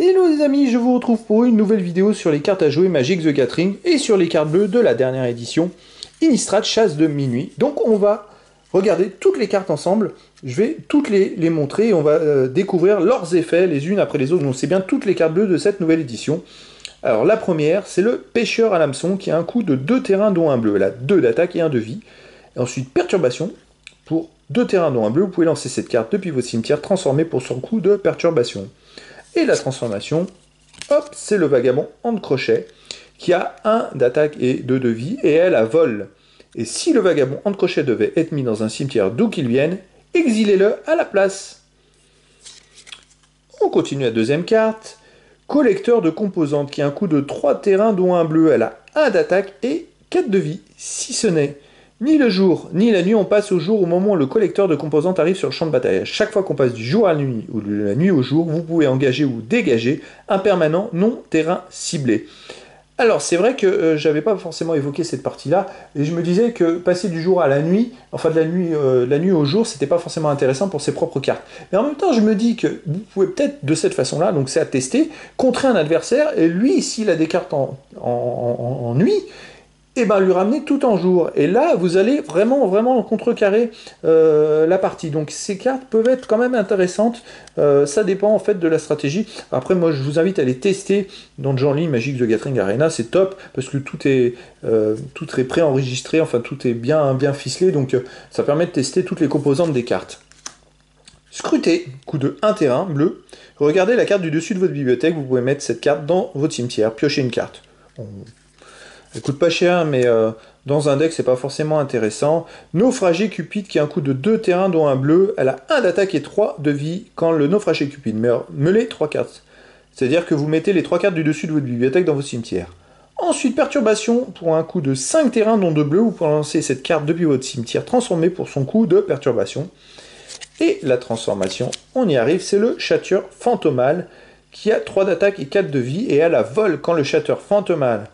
Hello les amis, je vous retrouve pour une nouvelle vidéo sur les cartes à jouer Magic the Gathering et sur les cartes bleues de la dernière édition, Innistrad Chasse de Minuit. Donc on va regarder toutes les cartes ensemble, je vais toutes les, montrer et on va euh, découvrir leurs effets les unes après les autres. Donc c'est bien toutes les cartes bleues de cette nouvelle édition. Alors la première, c'est le Pêcheur à l'hameçon qui a un coût de 2 terrains dont un bleu. Elle a 2 d'attaque et 1 de vie. Et ensuite Perturbation pour 2 terrains dont un bleu. Vous pouvez lancer cette carte depuis votre cimetière transformée pour son coût de Perturbation. Et la transformation, hop, c'est le vagabond en crochet qui a 1 d'attaque et 2 de vie et elle a vol. Et si le vagabond en crochet devait être mis dans un cimetière d'où qu'il vienne, exilez-le à la place. On continue la deuxième carte. Collecteur de composantes qui a un coût de 3 terrains dont un bleu. Elle a 1 d'attaque et 4 de vie. Si ce n'est ni le jour, ni la nuit, on passe au jour au moment où le collecteur de composantes arrive sur le champ de bataille. chaque fois qu'on passe du jour à la nuit ou de la nuit au jour, vous pouvez engager ou dégager un permanent non terrain ciblé. Alors c'est vrai que euh, j'avais pas forcément évoqué cette partie-là, et je me disais que passer du jour à la nuit, enfin de la nuit, euh, la nuit au jour, c'était pas forcément intéressant pour ses propres cartes. Mais en même temps, je me dis que vous pouvez peut-être de cette façon-là, donc c'est à tester, contrer un adversaire, et lui, s'il a des cartes en, en nuit, et ben lui ramener tout en jour. Et là, vous allez vraiment, vraiment contrecarrer euh, la partie. Donc ces cartes peuvent être quand même intéressantes. Euh, ça dépend en fait de la stratégie. Après, moi, je vous invite à les tester dans ligne Magic de Gathering Arena. C'est top parce que tout est, euh, tout est pré-enregistré. Enfin, tout est bien, bien ficelé. Donc ça permet de tester toutes les composantes des cartes. Scrutez, coup de 1 terrain bleu. Regardez la carte du dessus de votre bibliothèque. Vous pouvez mettre cette carte dans votre cimetière. Piochez une carte. Elle coûte pas cher, mais euh, dans un deck, c'est pas forcément intéressant. Naufragé Cupid qui a un coût de 2 terrains, dont un bleu. Elle a 1 d'attaque et 3 de vie quand le naufragé Cupid meurt. Meulez 3 cartes. C'est-à-dire que vous mettez les 3 cartes du dessus de votre bibliothèque dans vos cimetières. Ensuite, Perturbation, pour un coût de 5 terrains, dont 2 bleus, vous pouvez lancer cette carte depuis votre cimetière transformée pour son coût de Perturbation. Et la transformation, on y arrive, c'est le Châteur Fantomal, qui a 3 d'attaque et 4 de vie, et elle a vol quand le Châteur Fantomal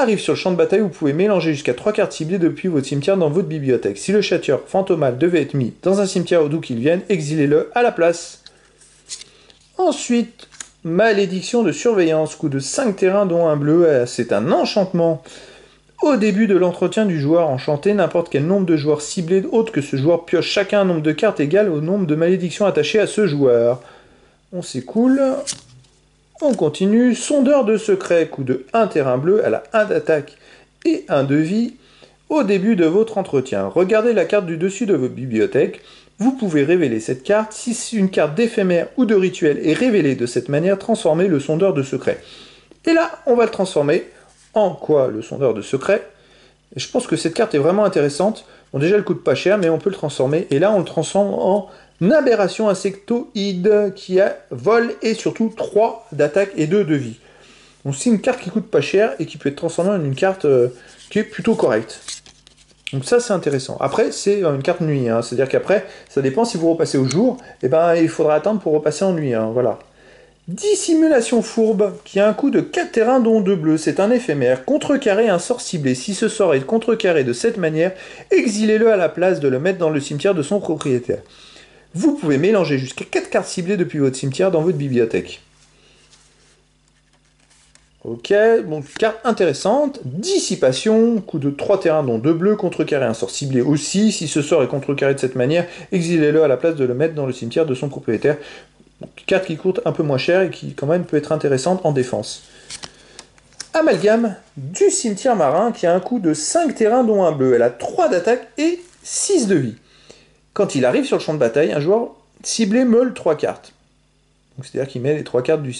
arrive sur le champ de bataille, vous pouvez mélanger jusqu'à 3 cartes ciblées depuis votre cimetière dans votre bibliothèque. Si le châtieur fantomal devait être mis dans un cimetière d'où qu'il vienne, exilez-le à la place. Ensuite, malédiction de surveillance, coup de 5 terrains dont un bleu, euh, c'est un enchantement. Au début de l'entretien du joueur enchanté, n'importe quel nombre de joueurs ciblés autres que ce joueur pioche chacun un nombre de cartes égal au nombre de malédictions attachées à ce joueur. On s'écoule. On continue. Sondeur de secret, coup de 1 terrain bleu, elle a 1 d'attaque et 1 de vie. Au début de votre entretien, regardez la carte du dessus de votre bibliothèque. Vous pouvez révéler cette carte. Si une carte d'éphémère ou de rituel est révélée de cette manière, transformez le sondeur de secret. Et là, on va le transformer en quoi le sondeur de secret Je pense que cette carte est vraiment intéressante. Bon, déjà, elle coûte pas cher, mais on peut le transformer. Et là, on le transforme en aberration insectoïde qui a vol et surtout 3 d'attaque et 2 de vie. Donc c'est une carte qui coûte pas cher et qui peut être transformée en une carte euh, qui est plutôt correcte. Donc ça c'est intéressant. Après c'est une carte nuit, hein. c'est-à-dire qu'après ça dépend si vous repassez au jour, et eh ben il faudra attendre pour repasser en nuit, hein. voilà. Dissimulation fourbe, qui a un coût de 4 terrains dont 2 bleus, c'est un éphémère, contrecarrer un sort ciblé. Si ce sort est contrecarré de cette manière, exilez-le à la place de le mettre dans le cimetière de son propriétaire. Vous pouvez mélanger jusqu'à 4 cartes ciblées depuis votre cimetière dans votre bibliothèque. Ok, donc carte intéressante. Dissipation, coup de 3 terrains dont 2 bleus, contrecarré un sort ciblé aussi. Si ce sort est contrecarré de cette manière, exilez-le à la place de le mettre dans le cimetière de son propriétaire. Carte qui coûte un peu moins cher et qui quand même peut être intéressante en défense. Amalgame du cimetière marin qui a un coût de 5 terrains dont un bleu. Elle a 3 d'attaque et 6 de vie. Quand il arrive sur le champ de bataille, un joueur ciblé meule trois cartes. C'est-à-dire qu'il met les trois cartes du,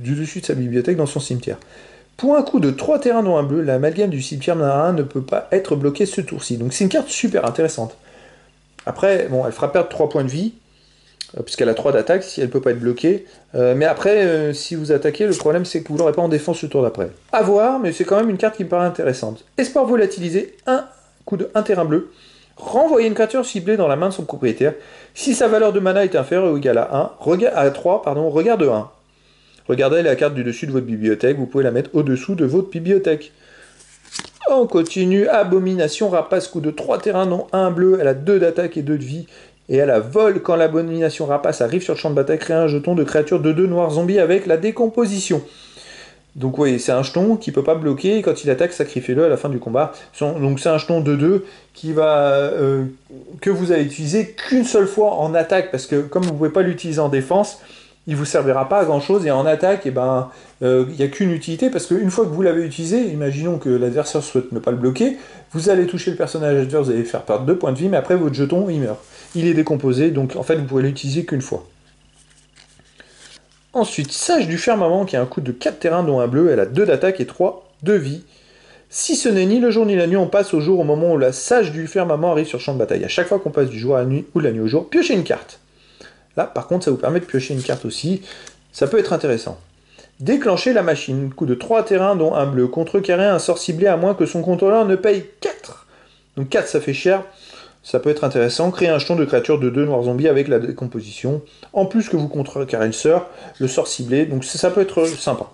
dessus de sa bibliothèque dans son cimetière. Pour un coup de 3 terrains non un bleu, l'amalgame du cimetière marin ne peut pas être bloqué ce tour-ci. Donc c'est une carte super intéressante. Après, bon, elle fera perdre 3 points de vie, euh, puisqu'elle a 3 d'attaque, si elle ne peut pas être bloquée. Euh, mais après, euh, si vous attaquez, le problème c'est que vous l'aurez pas en défense ce tour d'après. A voir, mais c'est quand même une carte qui me paraît intéressante. Espoir volatilisé, un coup de 1 terrain bleu renvoyer une créature ciblée dans la main de son propriétaire. Si sa valeur de mana est inférieure ou égale à 1, à 3, pardon, regarde 1. Regardez la carte du dessus de votre bibliothèque, vous pouvez la mettre au-dessous de votre bibliothèque. On continue, Abomination, rapace, coup de 3 terrains, non 1 bleu, elle a 2 d'attaque et 2 de vie. Et elle a vol quand l'abomination rapace arrive sur le champ de bataille, crée un jeton de créature de 2 noirs zombies avec la décomposition. Donc oui, c'est un jeton qui peut pas bloquer, quand il attaque, sacrifiez-le à la fin du combat. Donc c'est un jeton de 2 qui va euh, que vous allez utiliser qu'une seule fois en attaque, parce que comme vous pouvez pas l'utiliser en défense, il vous servira pas à grand chose, et en attaque, eh ben, euh, il n'y a qu'une utilité, parce qu'une fois que vous l'avez utilisé, imaginons que l'adversaire souhaite ne pas le bloquer, vous allez toucher le personnage adverse, vous allez faire perdre 2 points de vie, mais après votre jeton, il meurt. Il est décomposé, donc en fait, vous pouvez l'utiliser qu'une fois. Ensuite, Sage du Firmament qui a un coût de 4 terrains dont un bleu, elle a 2 d'attaque et 3 de vie. Si ce n'est ni le jour ni la nuit, on passe au jour au moment où la Sage du Firmament arrive sur le champ de bataille. À chaque fois qu'on passe du jour à la nuit ou de la nuit au jour, piochez une carte. Là, par contre, ça vous permet de piocher une carte aussi. Ça peut être intéressant. Déclencher la machine. Coût de 3 terrains dont un bleu. Contrecarrer un sort ciblé à moins que son contrôleur ne paye 4. Donc 4 ça fait cher. Ça peut être intéressant. Créer un jeton de créature de 2 noirs zombies avec la décomposition. En plus que vous contrecarrez le sort, le sort ciblé. Donc ça, peut être sympa.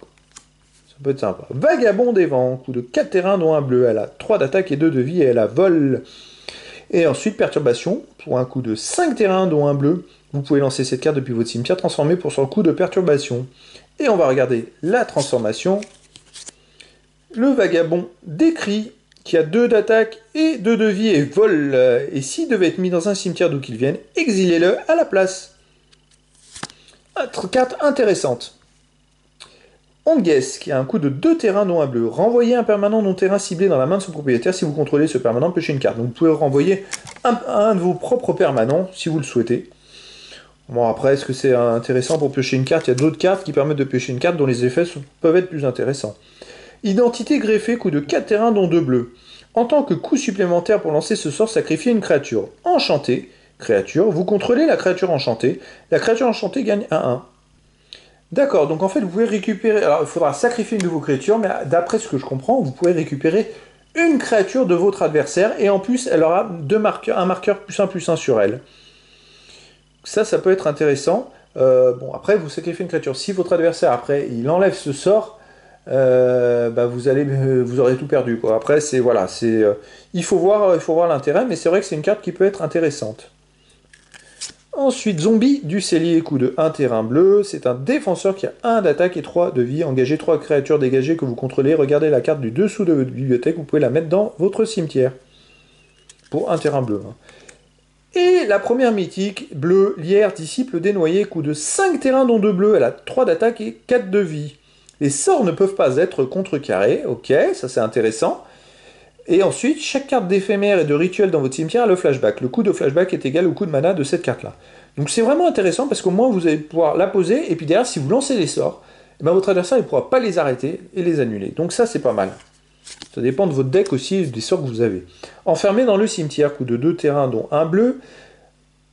Ça peut être sympa. Vagabond des vents. Coup de 4 terrains dont un bleu. Elle a 3 d'attaque et 2 de vie et elle a vol. Et ensuite perturbation. Pour un coup de 5 terrains dont un bleu. Vous pouvez lancer cette carte depuis votre cimetière transformée pour son coup de perturbation. Et on va regarder la transformation. Le vagabond décrit qui a deux d'attaque et deux de vie et vole. Et s'il devait être mis dans un cimetière d'où qu'il vienne, exilez-le à la place. Autre carte intéressante. Ongues, qui a un coût de deux terrains dont un bleu. Renvoyez un permanent non terrain ciblé dans la main de son propriétaire si vous contrôlez ce permanent, pêchez une carte. Donc vous pouvez renvoyer un, de vos propres permanents si vous le souhaitez. Bon après, est-ce que c'est intéressant pour piocher une carte? Il y a d'autres cartes qui permettent de piocher une carte dont les effets peuvent être plus intéressants. Identité greffée, coup de 4 terrains dont 2 bleus. En tant que coup supplémentaire pour lancer ce sort, sacrifiez une créature enchantée. Créature, vous contrôlez la créature enchantée. La créature enchantée gagne 1-1. D'accord, donc en fait vous pouvez récupérer. Alors il faudra sacrifier une de vos créatures, mais d'après ce que je comprends, vous pouvez récupérer une créature de votre adversaire et en plus elle aura deux marqueurs, un marqueur plus 1 plus 1 sur elle. Ça, ça peut être intéressant. Euh, bon, après vous sacrifiez une créature. Si votre adversaire après il enlève ce sort, euh, bah vous allez euh, vous aurez tout perdu. Après c'est voilà, c'est euh, il faut voir il faut voir l'intérêt mais c'est vrai que c'est une carte qui peut être intéressante. Ensuite, zombie du cellier, coup de 1 terrain bleu. C'est un défenseur qui a 1 d'attaque et 3 de vie. Engagez 3 créatures dégagées que vous contrôlez. Regardez la carte du dessous de votre bibliothèque. Vous pouvez la mettre dans votre cimetière. Pour un terrain bleu. Hein. Et la première mythique, bleu, lierre, disciple dénoyé, coup de 5 terrains dont 2 bleus. Elle a 3 d'attaque et 4 de vie. Les sorts ne peuvent pas être contrecarrés, ok, ça c'est intéressant. Et ensuite, chaque carte d'éphémère et de rituel dans votre cimetière a le flashback. Le coût de flashback est égal au coût de mana de cette carte-là. Donc c'est vraiment intéressant parce qu'au moins vous allez pouvoir la poser, et puis derrière, si vous lancez les sorts, eh ben, votre adversaire ne pourra pas les arrêter et les annuler. Donc ça c'est pas mal. Ça dépend de votre deck aussi et des sorts que vous avez. Enfermé dans le cimetière, coût de deux terrains dont un bleu.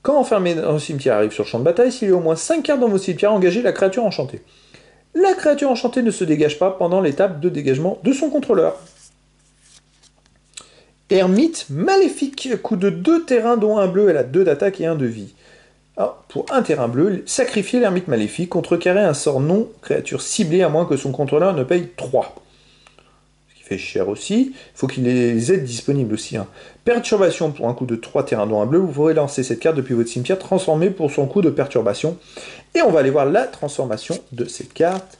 Quand enfermé dans le cimetière arrive sur le champ de bataille, s'il y a au moins 5 cartes dans votre cimetière, engagez la créature enchantée la créature enchantée ne se dégage pas pendant l'étape de dégagement de son contrôleur. Ermite maléfique, coup de deux terrains dont un bleu, elle a deux d'attaque et un de vie. Ah, pour un terrain bleu, sacrifier l'ermite maléfique, contrecarrer un sort non créature ciblée à moins que son contrôleur ne paye 3 fait cher aussi. Il faut qu'il les aide disponibles aussi. Hein. Perturbation pour un coup de 3 terrains dont un bleu. Vous pourrez lancer cette carte depuis votre cimetière transformée pour son coup de perturbation. Et on va aller voir la transformation de cette carte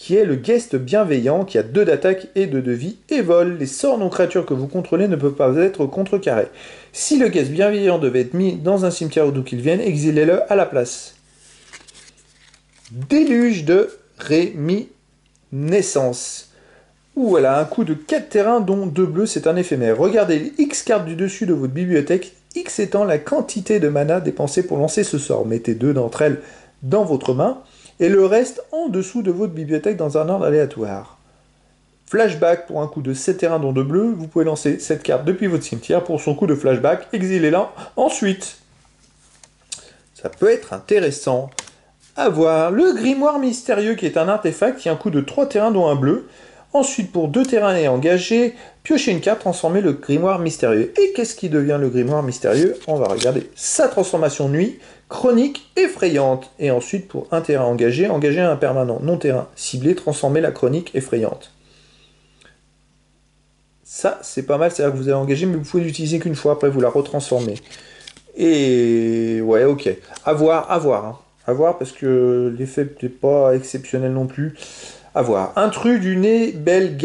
qui est le guest bienveillant qui a 2 d'attaque et 2 de vie et vol. Les sorts non créatures que vous contrôlez ne peuvent pas être contrecarrés. Si le guest bienveillant devait être mis dans un cimetière ou d'où qu'il vienne, exilez-le à la place. Déluge de réminiscence où elle a un coup de 4 terrains dont 2 bleus, c'est un éphémère. Regardez les X cartes du dessus de votre bibliothèque, X étant la quantité de mana dépensée pour lancer ce sort. Mettez deux d'entre elles dans votre main, et le reste en dessous de votre bibliothèque dans un ordre aléatoire. Flashback pour un coup de 7 terrains dont 2 bleus, vous pouvez lancer cette carte depuis votre cimetière pour son coup de flashback, exilez-la ensuite. Ça peut être intéressant à voir. Le grimoire mystérieux qui est un artefact qui a un coup de 3 terrains dont un bleu. Ensuite, pour deux terrains et engagés, piochez une carte, transformer le grimoire mystérieux. Et qu'est-ce qui devient le grimoire mystérieux? On va regarder sa transformation nuit, chronique effrayante. Et ensuite, pour un terrain engagé, engager un permanent non terrain ciblé, transformer la chronique effrayante. Ça, c'est pas mal, c'est-à-dire que vous avez engagé, mais vous pouvez l'utiliser qu'une fois, après vous la retransformez. Et ouais, ok. À voir, à voir. Hein. À voir parce que l'effet n'est pas exceptionnel non plus. À voir. Intrus du nez, belle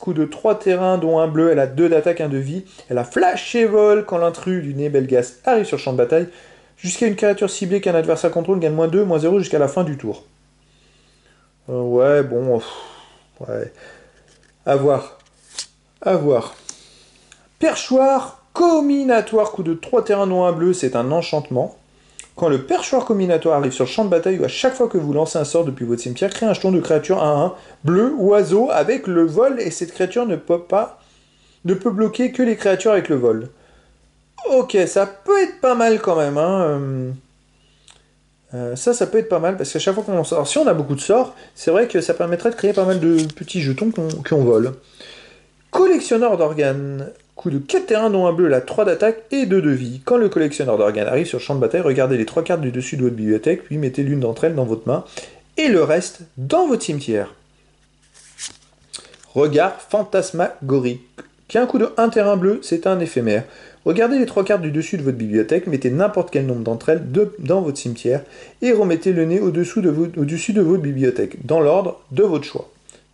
coup de 3 terrains dont un bleu, elle a 2 d'attaque, 1 de vie. Elle a flash et vol quand l'intrus du nez, belle gaz arrive sur le champ de bataille. Jusqu'à une créature ciblée qu'un adversaire contrôle gagne moins 2, moins 0 jusqu'à la fin du tour. Euh, ouais, bon. ouais. À voir. À voir. Perchoir combinatoire, coup de 3 terrains non un bleu, c'est un enchantement. Quand le perchoir combinatoire arrive sur le champ de bataille ou à chaque fois que vous lancez un sort depuis votre cimetière, créez un jeton de créature 1-1, bleu, oiseau, avec le vol, et cette créature ne peut pas, ne peut bloquer que les créatures avec le vol. Ok, ça peut être pas mal quand même. Hein. Euh, euh, ça, ça peut être pas mal parce qu'à chaque fois qu'on lance. Alors, si on a beaucoup de sorts, c'est vrai que ça permettrait de créer pas mal de petits jetons qu'on vole. Collectionneur d'organes. Coup de 4 terrains dont un bleu, la 3 d'attaque et 2 de vie. Quand le collectionneur d'organes arrive sur le champ de bataille, regardez les 3 cartes du dessus de votre bibliothèque, puis mettez l'une d'entre elles dans votre main et le reste dans votre cimetière. Regard fantasmagorique. Qui a un coup de 1 terrain bleu, c'est un éphémère. Regardez les trois cartes du dessus de votre bibliothèque, mettez n'importe quel nombre d'entre elles dans votre cimetière et remettez le nez au-dessus de, de votre bibliothèque, dans l'ordre de votre choix.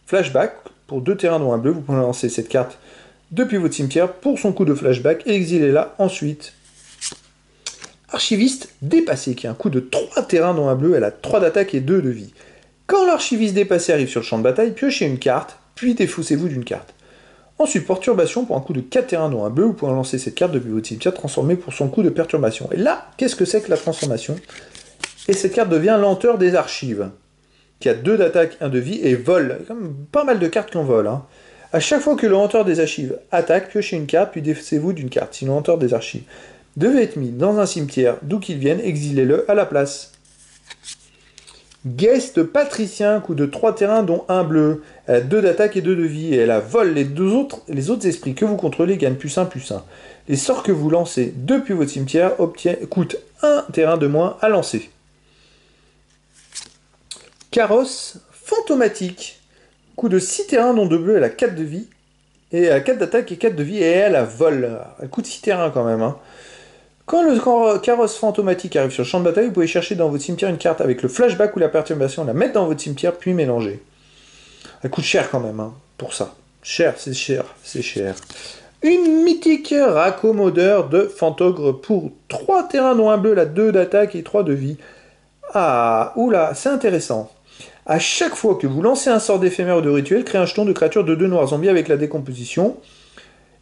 Flashback, pour deux terrains dont un bleu, vous pouvez lancer cette carte depuis votre cimetière pour son coup de flashback et exilez-la ensuite. Archiviste dépassé, qui a un coup de 3 terrains dont un bleu, elle a 3 d'attaque et 2 de vie. Quand l'archiviste dépassé arrive sur le champ de bataille, piochez une carte, puis défaussez-vous d'une carte. Ensuite, perturbation pour un coup de 4 terrains dont un bleu, vous pouvez lancer cette carte depuis votre cimetière transformée pour son coup de perturbation. Et là, qu'est-ce que c'est que la transformation? Et cette carte devient lenteur des archives, qui a 2 d'attaque, 1 de vie et vole. Comme pas mal de cartes qu'on vole. Hein. À chaque fois que le lenteur des archives attaque, piochez une carte, puis défacez-vous d'une carte. Si le lenteur des archives devait être mis dans un cimetière, d'où qu'il vienne, exilez-le à la place. Guest Patricien, coup de 3 terrains dont un bleu. Elle a 2 d'attaque et 2 de vie. Et elle a vol les deux autres, les autres esprits que vous contrôlez gagnent plus 1 plus 1. Les sorts que vous lancez depuis votre cimetière coûtent 1 terrain de moins à lancer. Carrosse fantomatique. Coup de 6 terrains dont 2 bleus, elle a 4 de vie. Et a 4 d'attaque et 4 de vie. Et elle a vol. Elle coûte 6 terrains quand même. Hein. Quand le carrosse fantomatique arrive sur le champ de bataille, vous pouvez chercher dans votre cimetière une carte avec le flashback ou la perturbation, la mettre dans votre cimetière, puis mélanger. Elle coûte cher quand même, hein, pour ça. Cher, c'est cher, c'est cher. Une mythique raccommodeur de Fantogre pour 3 terrains dont un bleu, la 2 d'attaque et 3 de vie. Ah, oula, c'est intéressant. À chaque fois que vous lancez un sort d'éphémère ou de rituel, créez un jeton de créature de 2 noirs zombies avec la décomposition.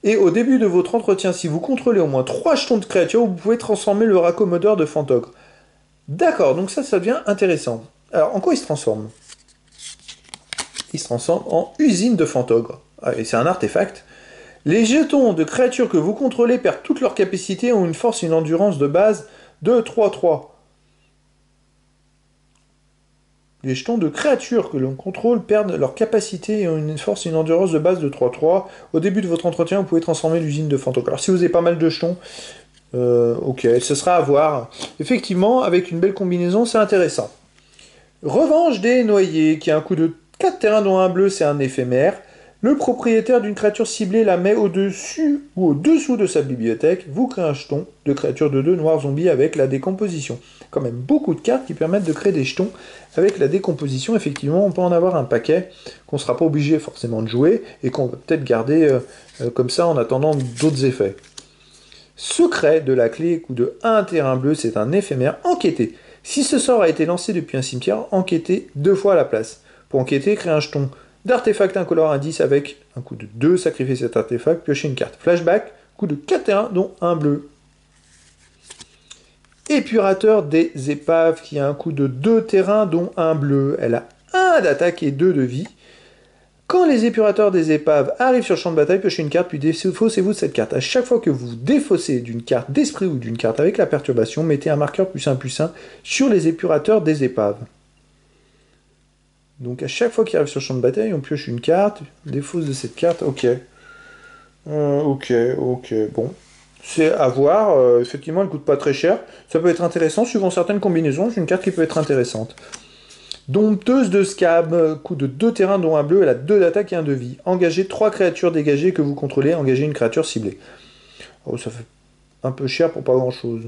Et au début de votre entretien, si vous contrôlez au moins 3 jetons de créatures, vous pouvez transformer le raccommodeur de Fantogre. D'accord, donc ça, ça devient intéressant. Alors, en quoi il se transforme? Il se transforme en usine de Fantogre. Ah, et c'est un artefact. Les jetons de créatures que vous contrôlez perdent toutes leurs capacités et ont une force et une endurance de base de 3-3. Les jetons de créatures que l'on contrôle perdent leur capacité et ont une force et une endurance de base de 3-3. Au début de votre entretien, vous pouvez transformer l'usine de Fantôme. Alors si vous avez pas mal de jetons, euh, ok, ce sera à voir. Effectivement, avec une belle combinaison, c'est intéressant. Revanche des noyés, qui a un coup de 4 terrains dont un bleu, c'est un éphémère. Le propriétaire d'une créature ciblée la met au-dessus ou au-dessous de sa bibliothèque. Vous créez un jeton de créature de 2 noirs zombies avec la décomposition quand même beaucoup de cartes qui permettent de créer des jetons avec la décomposition. Effectivement, on peut en avoir un paquet qu'on ne sera pas obligé forcément de jouer et qu'on va peut-être garder euh, euh, comme ça en attendant d'autres effets. Secret de la clé, coup de 1 terrain bleu, c'est un éphémère. Enquêter. Si ce sort a été lancé depuis un cimetière, enquêtez deux fois à la place. Pour enquêter, créez un jeton d'artefact incolore indice avec un coup de 2, sacrifiez cet artefact, piochez une carte. Flashback, coup de 4 terrains, dont un bleu. Épurateur des épaves qui a un coup de 2 terrains dont un bleu. Elle a 1 d'attaque et 2 de vie. Quand les épurateurs des épaves arrivent sur le champ de bataille, piochez une carte puis défaussez-vous de cette carte. À chaque fois que vous défaussez d'une carte d'esprit ou d'une carte avec la perturbation, mettez un marqueur plus 1 plus 1 sur les épurateurs des épaves. Donc à chaque fois qu'il arrive sur le champ de bataille, on pioche une carte, défausse de cette carte, ok. Euh, ok, ok, bon. C'est à voir. Euh, effectivement, elle coûte pas très cher. Ça peut être intéressant suivant certaines combinaisons. C'est une carte qui peut être intéressante. Dompteuse de scab, coup de 2 terrains dont un bleu, elle a 2 d'attaque et 1 de vie. Engagez 3 créatures dégagées que vous contrôlez, engagez une créature ciblée. Oh, ça fait un peu cher pour pas grand chose.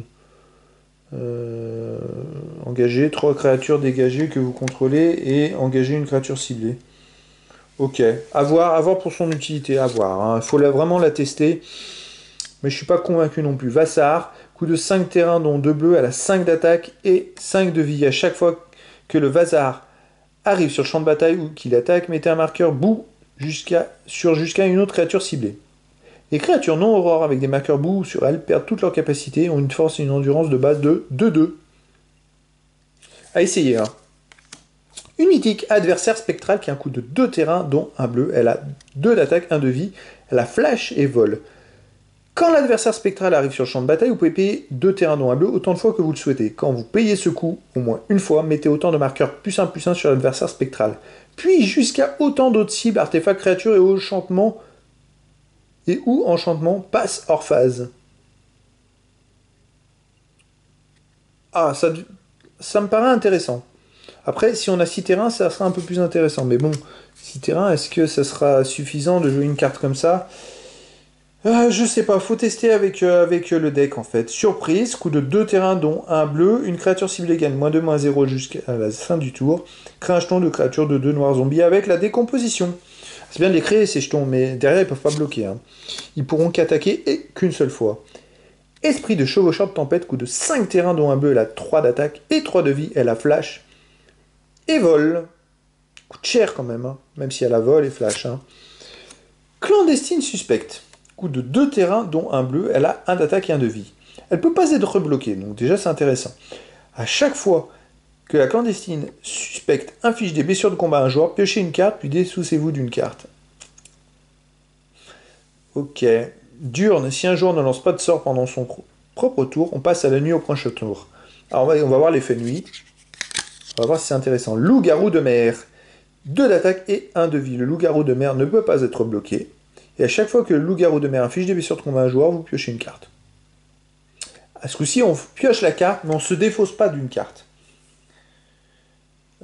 Euh, engager trois créatures dégagées que vous contrôlez et engager une créature ciblée. Ok, à voir, pour son utilité, à voir. Il hein. faut vraiment la tester. Mais je suis pas convaincu non plus. Vassar, coup de 5 terrains dont 2 bleus, elle a 5 d'attaque et 5 de vie. À chaque fois que le Vassar arrive sur le champ de bataille ou qu'il attaque, mettez un marqueur bout jusqu'à, sur jusqu'à une autre créature ciblée. Les créatures non aurores avec des marqueurs bout sur elles perdent toutes leurs capacités, ont une force et une endurance de base de 2-2. À essayer. Hein. Une mythique adversaire spectrale qui a un coup de 2 terrains, dont un bleu. Elle a 2 d'attaque, 1 de vie. Elle a flash et vol. Quand l'adversaire spectral arrive sur le champ de bataille, vous pouvez payer 2 terrains dont un bleu autant de fois que vous le souhaitez. Quand vous payez ce coup, au moins une fois, mettez autant de marqueurs plus 1 plus 1 sur l'adversaire spectral. Puis jusqu'à autant d'autres cibles, artefacts, créatures et enchantements et où enchantement passe hors phase. Ah, ça, ça me paraît intéressant. Après, si on a 6 terrains, ça sera un peu plus intéressant. Mais bon, 6 terrains, est-ce que ça sera suffisant de jouer une carte comme ça? Euh, Je sais pas, faut tester avec, euh, avec le deck en fait. Surprise, coup de 2 terrains dont un bleu, une créature ciblée gagne moins 2, moins 0 jusqu'à la fin du tour. Crée jeton de créature de 2 noirs zombies avec la décomposition? C'est bien de les créer ces jetons, mais derrière ils peuvent pas bloquer. Hein. Ils pourront qu'attaquer et qu'une seule fois. Esprit de chevaucheur de tempête, coup de 5 terrains dont un bleu, elle a 3 d'attaque et 3 de vie, elle a flash et vol. Coûte cher quand même, hein, même si elle a vol et flash. Hein. Clandestine suspecte. Coup de deux terrains, dont un bleu, elle a un d'attaque et un de vie. Elle peut pas être rebloquée, donc déjà c'est intéressant. À chaque fois que la clandestine suspecte inflige des blessures de combat à un joueur, piochez une carte, puis dessoussez-vous d'une carte. Ok. Durne, si un joueur ne lance pas de sort pendant son propre tour, on passe à la nuit au prochain tour. Alors on va, voir l'effet nuit. On va voir si c'est intéressant. Loup-garou de mer. 2 d'attaque et 1 de vie. Le loup-garou de mer ne peut pas être bloqué. Et à chaque fois que le loup-garou de mer inflige des blessures de combat à un joueur, vous piochez une carte. À ce coup-ci, on pioche la carte, mais on ne se défausse pas d'une carte.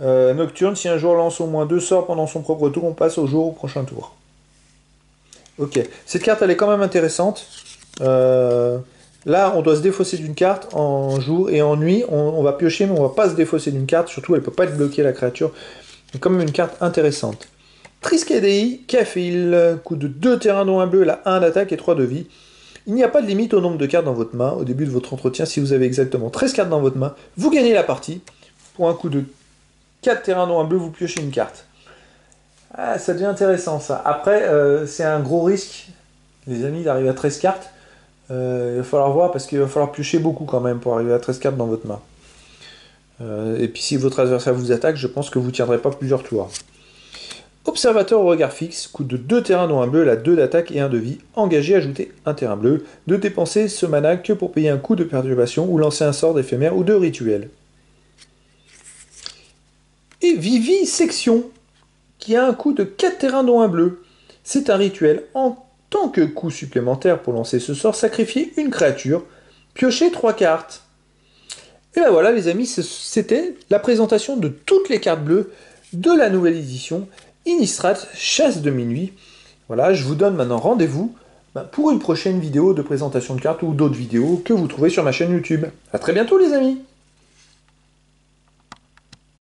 Euh, nocturne, si un joueur lance au moins deux sorts pendant son propre tour, on passe au jour au prochain tour. Ok, cette carte elle est quand même intéressante. Euh, Là, on doit se défausser d'une carte en jour et en nuit. On, va piocher, mais on va pas se défausser d'une carte. Surtout, elle peut pas être bloquée, la créature. C'est quand même une carte intéressante. Triskadei, Kafil, coup de 2 terrains dont un bleu, elle a 1 d'attaque et 3 de vie. Il n'y a pas de limite au nombre de cartes dans votre main. Au début de votre entretien, si vous avez exactement 13 cartes dans votre main, vous gagnez la partie. Pour un coup de 4 terrains dont un bleu, vous piochez une carte. Ah, ça devient intéressant ça. Après, euh, c'est un gros risque, les amis, d'arriver à 13 cartes. Euh, il va falloir voir parce qu'il va falloir piocher beaucoup quand même pour arriver à 13 cartes dans votre main. Euh, et puis si votre adversaire vous attaque, je pense que vous ne tiendrez pas plusieurs tours. Observateur au regard fixe, coûte de 2 terrains dont un bleu, la 2 d'attaque et 1 de vie. Engagé, ajouter un terrain bleu. Ne dépenser ce mana que pour payer un coup de perturbation ou lancer un sort d'éphémère ou de rituel. Et Vivi Section, qui a un coup de 4 terrains dont un bleu. C'est un rituel en tant que coût supplémentaire pour lancer ce sort, sacrifiez une créature, piochez trois cartes. Et ben voilà les amis, c'était la présentation de toutes les cartes bleues de la nouvelle édition Innistrad Chasse de minuit. Voilà, je vous donne maintenant rendez-vous ben, pour une prochaine vidéo de présentation de cartes ou d'autres vidéos que vous trouvez sur ma chaîne YouTube. A très bientôt les amis